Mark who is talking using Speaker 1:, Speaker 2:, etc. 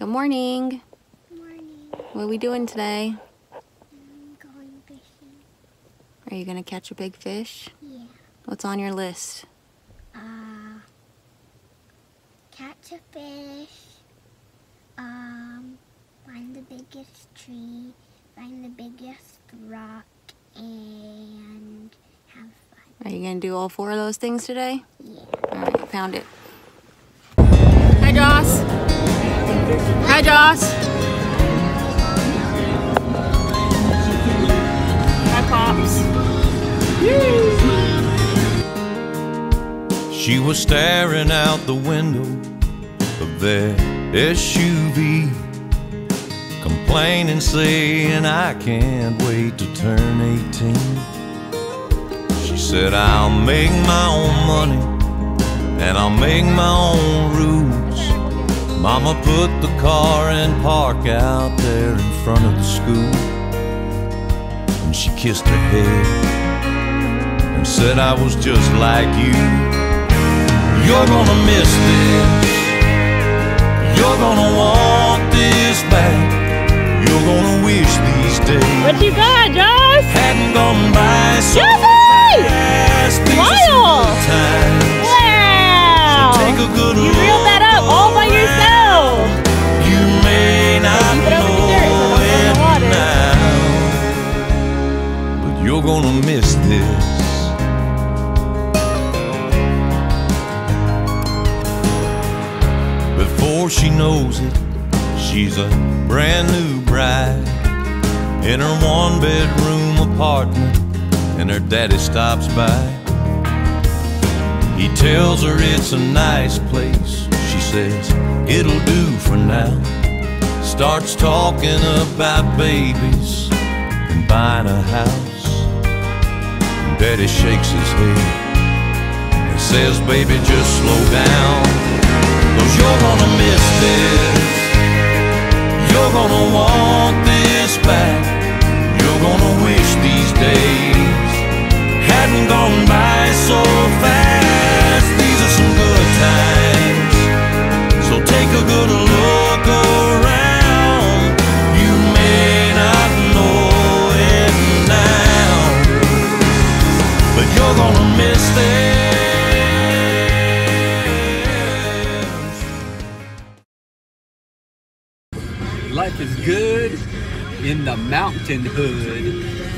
Speaker 1: Good morning.
Speaker 2: Good morning.
Speaker 1: What are we doing today?
Speaker 2: I'm going fishing.
Speaker 1: Are you gonna catch a big fish?
Speaker 2: Yeah.
Speaker 1: What's on your list?
Speaker 2: Uh, catch a fish. Um, find the biggest tree. Find the biggest rock, and have fun.
Speaker 1: Are you gonna do all four of those things today?
Speaker 2: Yeah.
Speaker 1: All right, found it. Hi, Joss. Hi, Pops.
Speaker 3: She was staring out the window of their SUV, complaining, saying, I can't wait to turn 18. She said, I'll make my own money and I'll make my own rules. Mama put the car in park out there in front of the school. And she kissed her head and said, I was just like you. You're gonna miss this. You're gonna want gonna this. Before she knows it, she's a brand new bride in her one bedroom apartment, and her daddy stops by. He tells her it's a nice place. She says it'll do for now. Starts talking about babies and buying. Daddy shakes his head and says, Baby, just slow down. Cause you're gonna miss this.
Speaker 4: Life is good in the mountain hood.